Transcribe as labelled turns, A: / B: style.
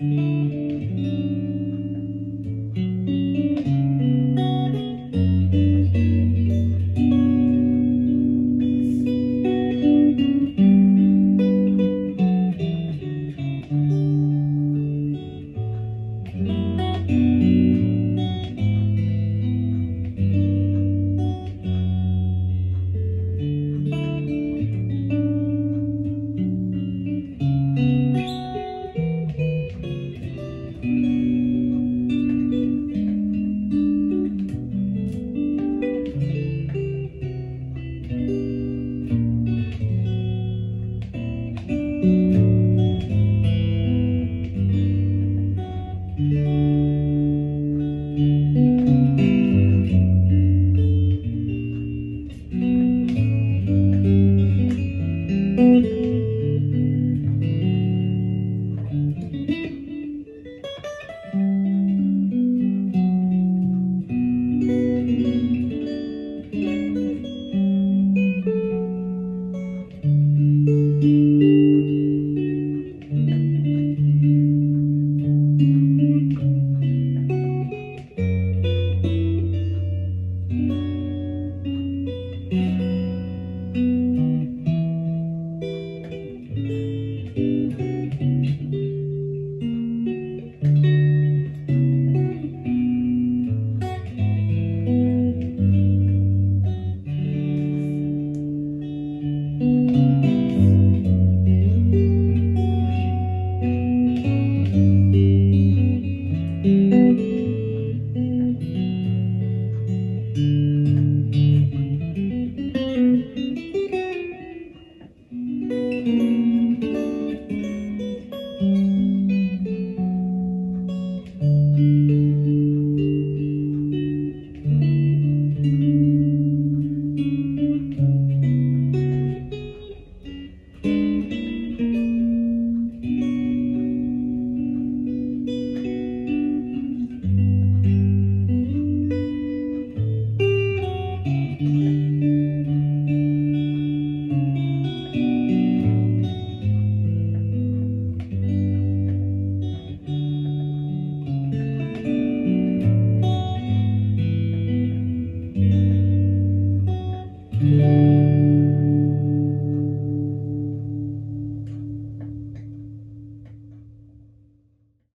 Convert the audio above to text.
A: Música